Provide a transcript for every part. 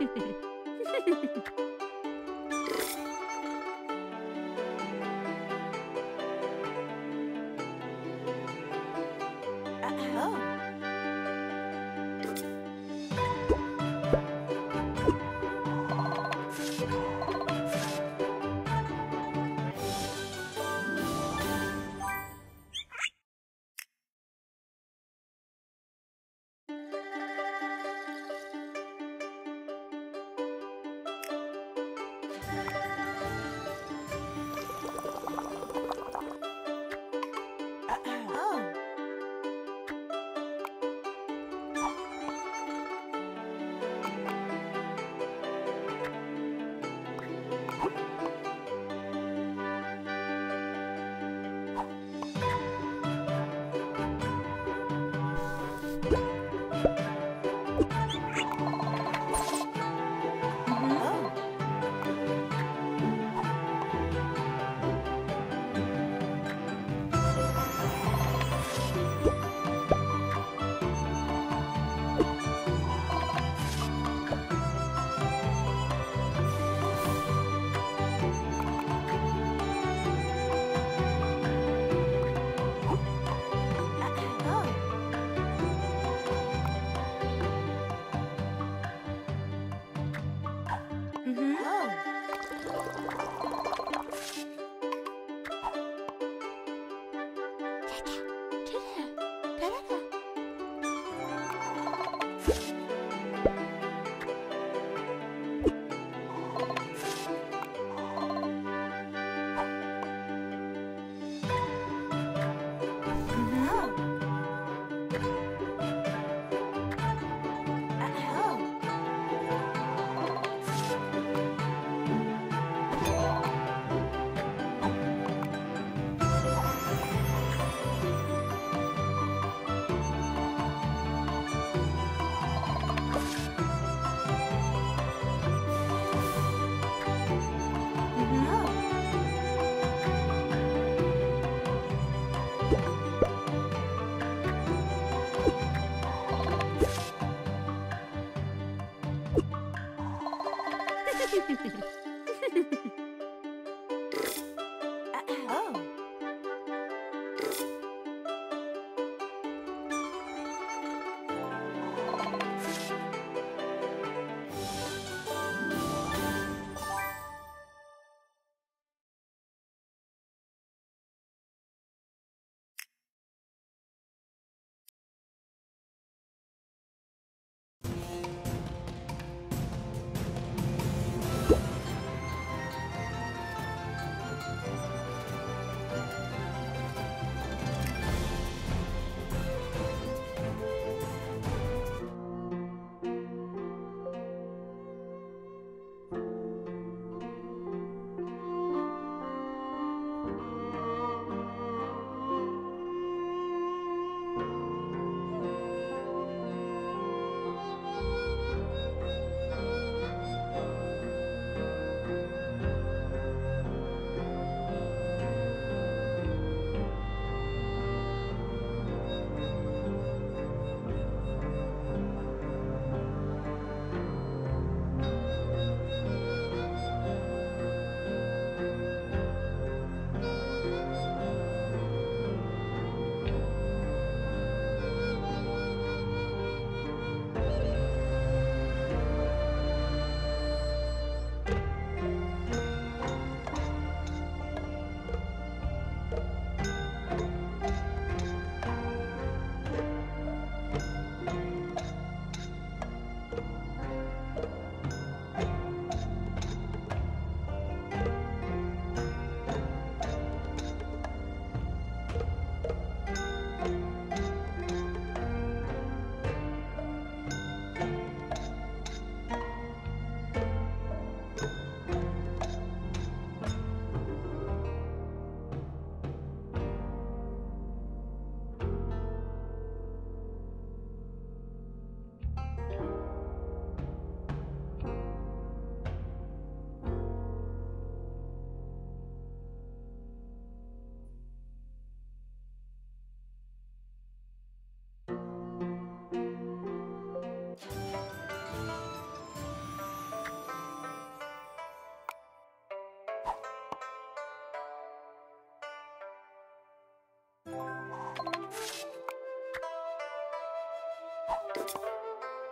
フフフフ。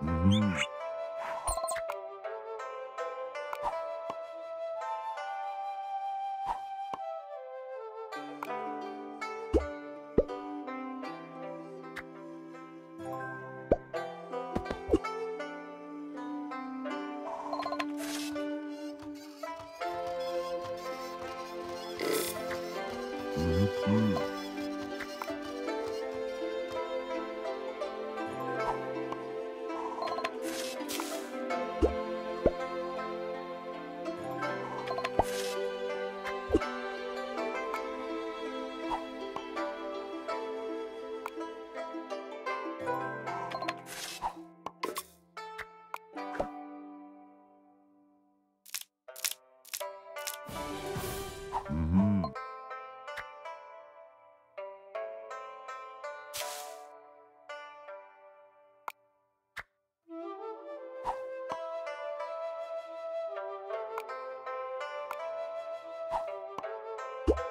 Mm-hmm.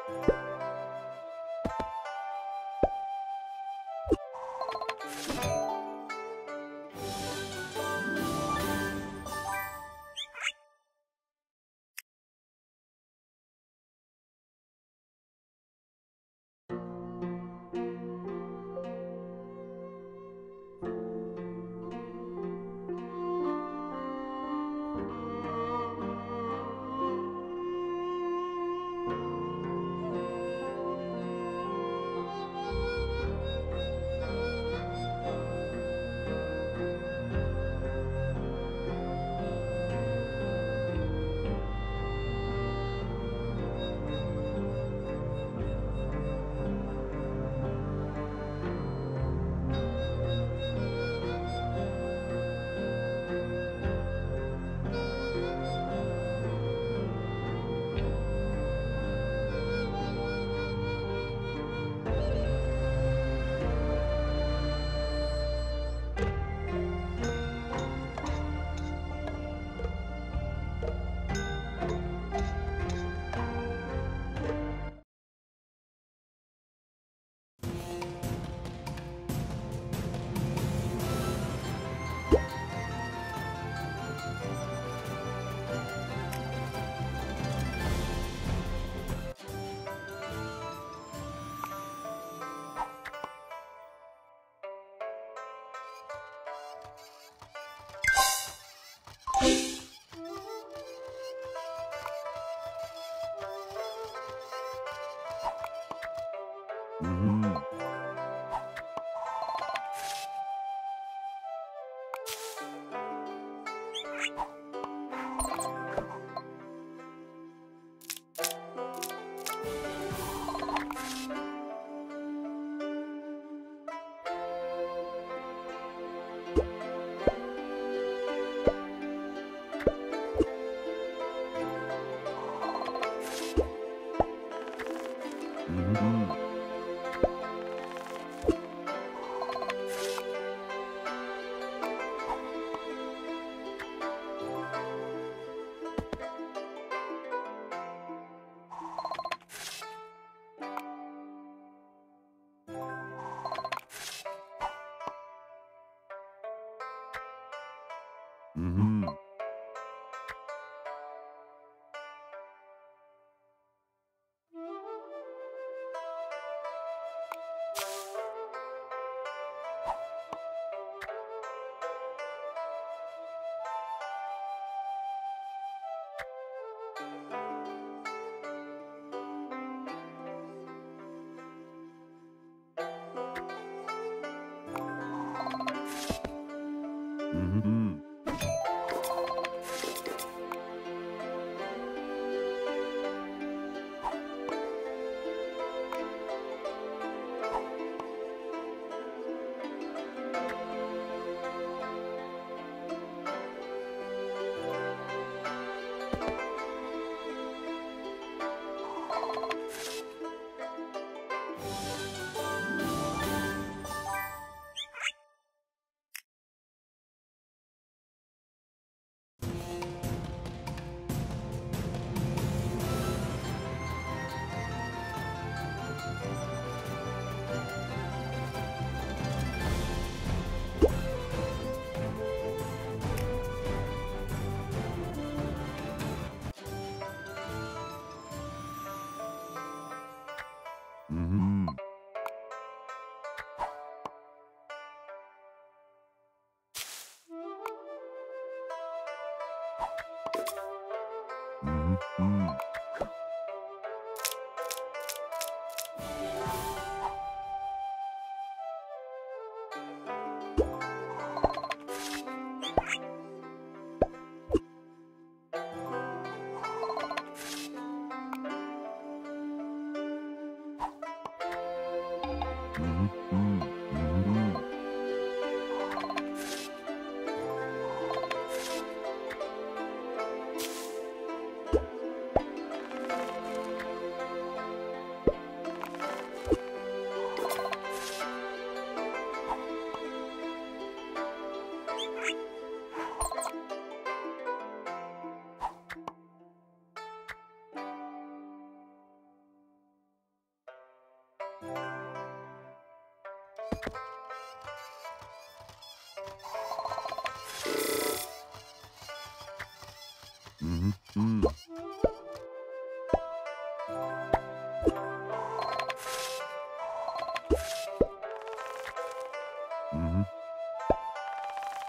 you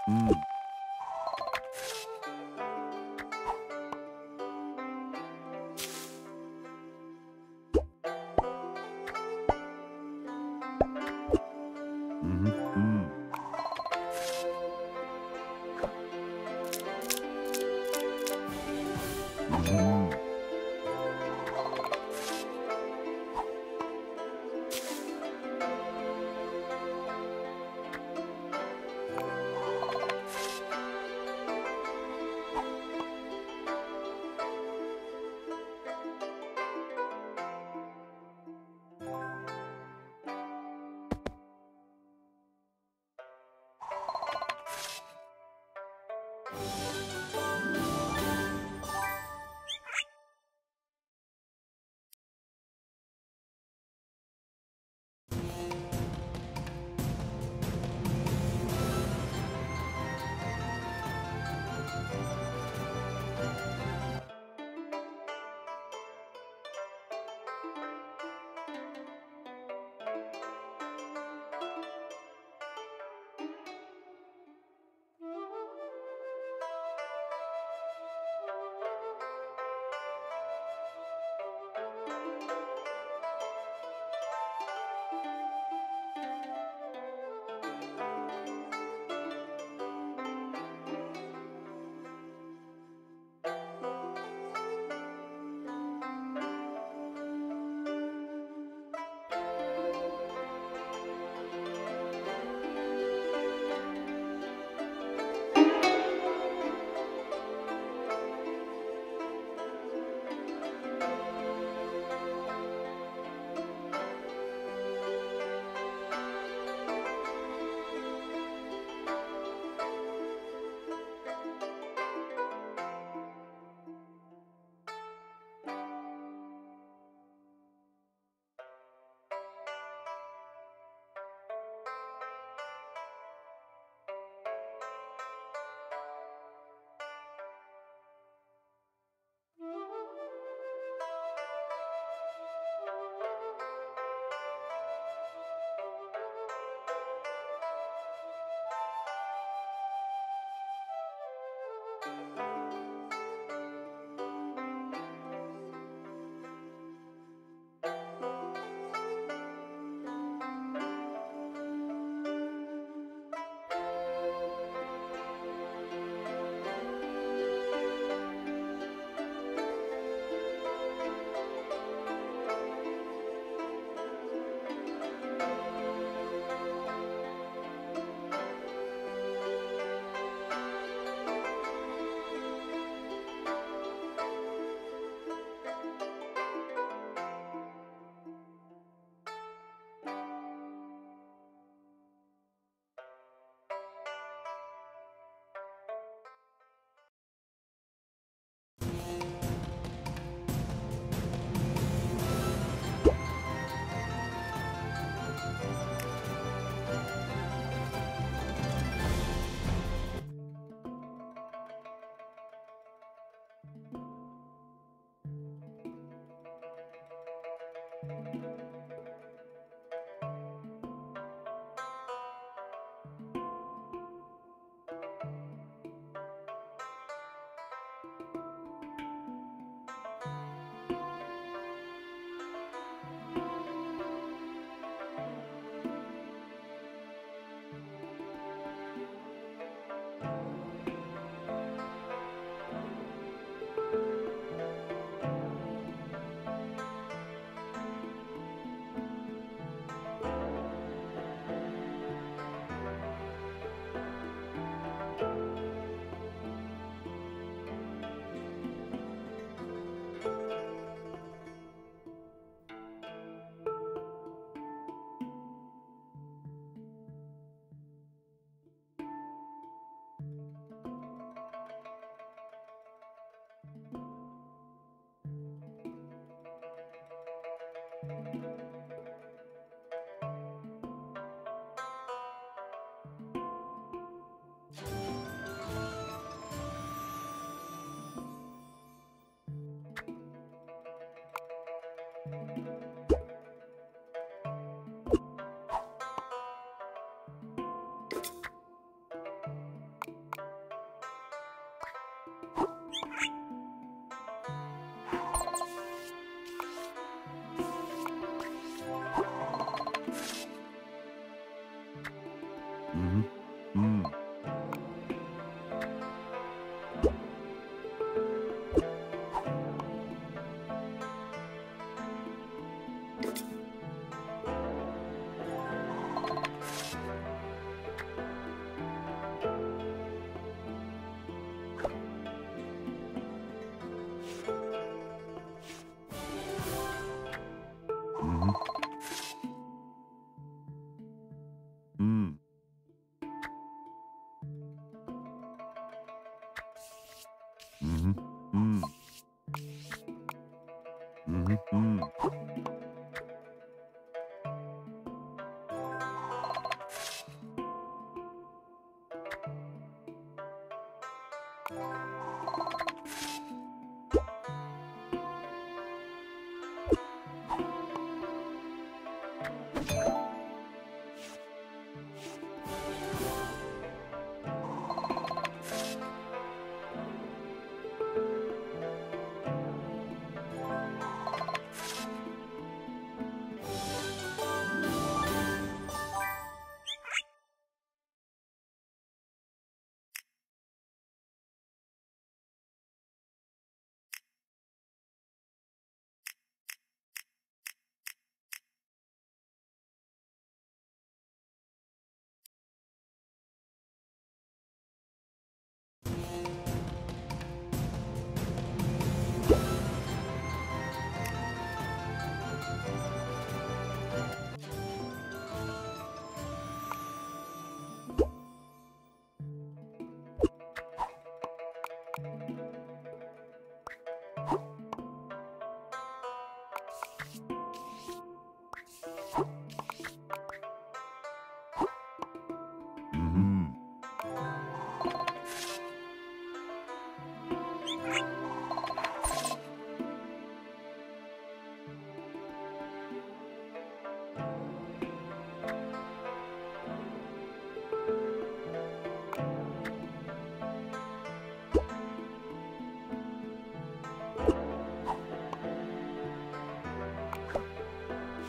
Mm.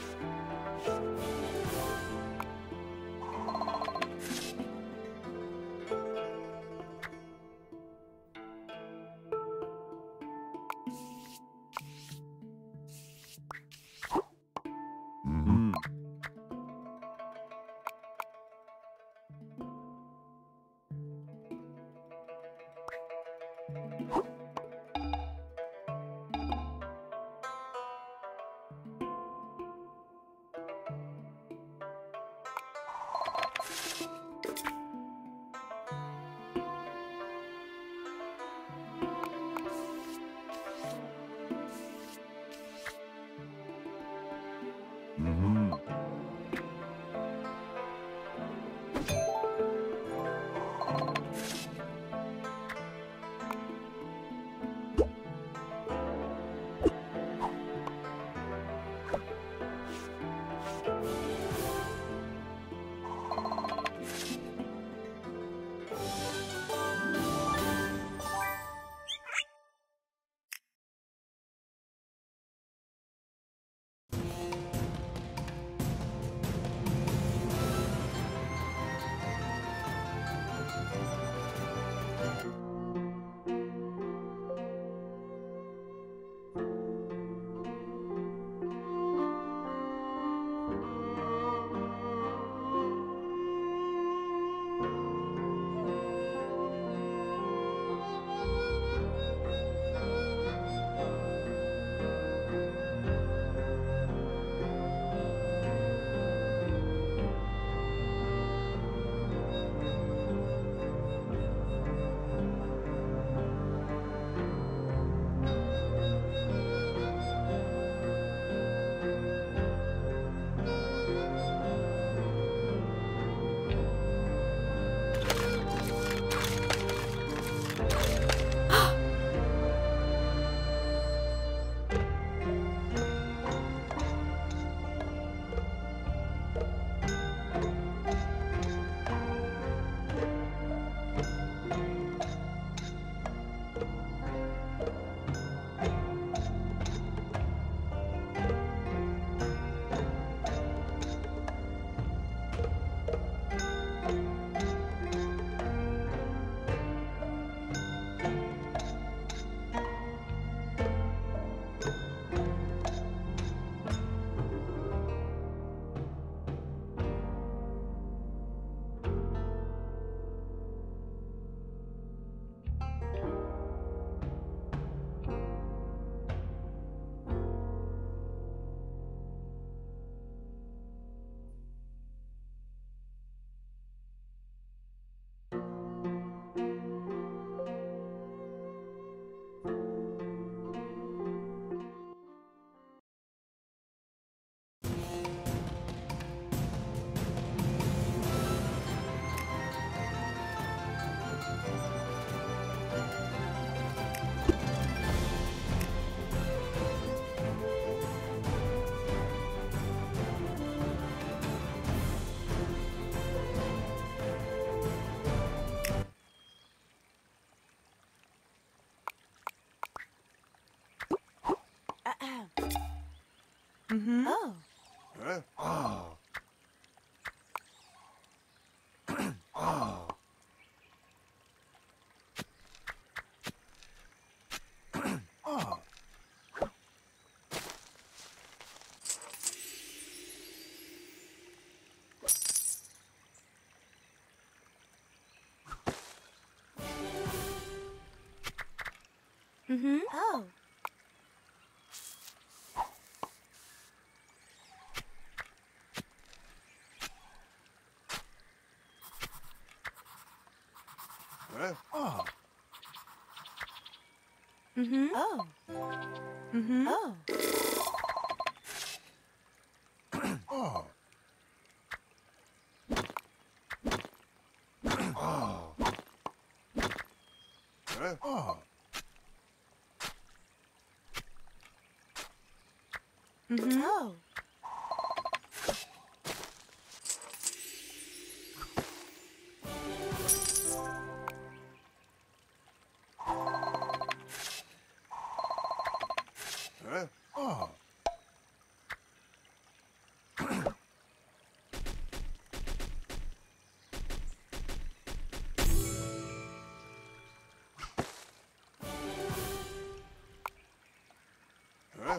Mhm. Mm-hmm. Oh. Huh? Oh. oh. oh. Mm-hmm. Oh. Oh. Mm-hmm. Oh. Mm-hmm. Oh.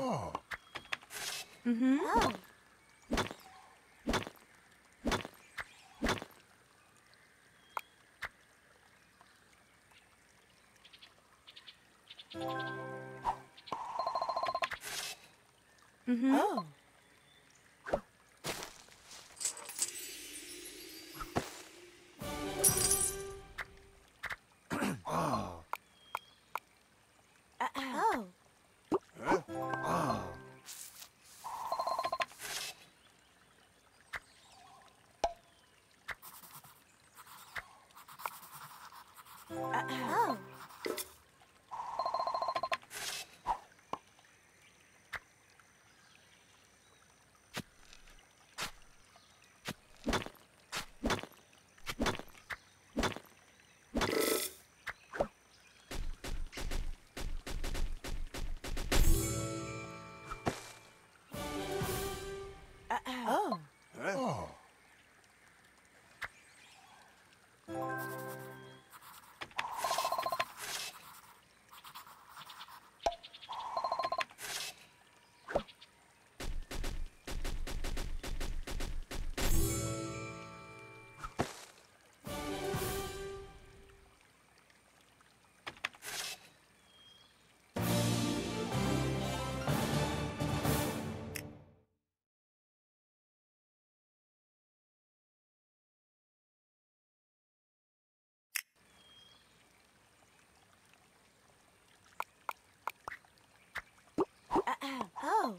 Oh. Mm-hmm. Oh. Mm-hmm. Oh. Oh.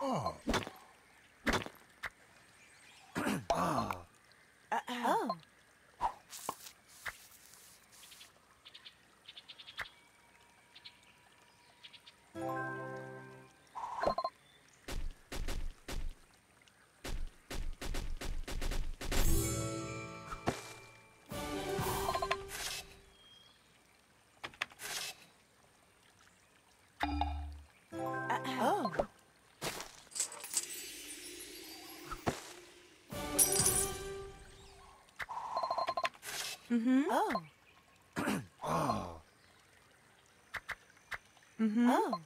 Oh. Ah. Oh. Mm-hmm. Oh. oh. Mm-hmm. Oh.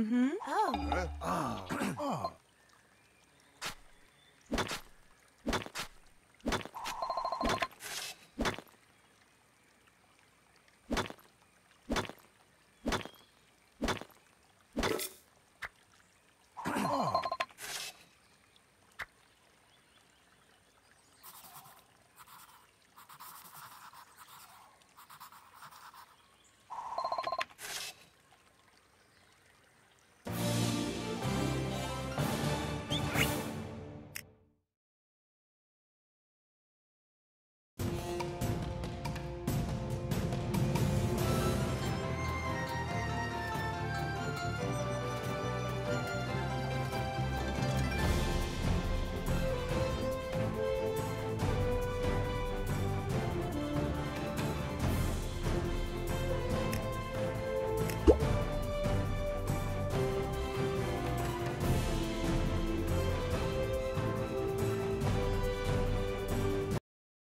Mm-hmm. Oh. Huh?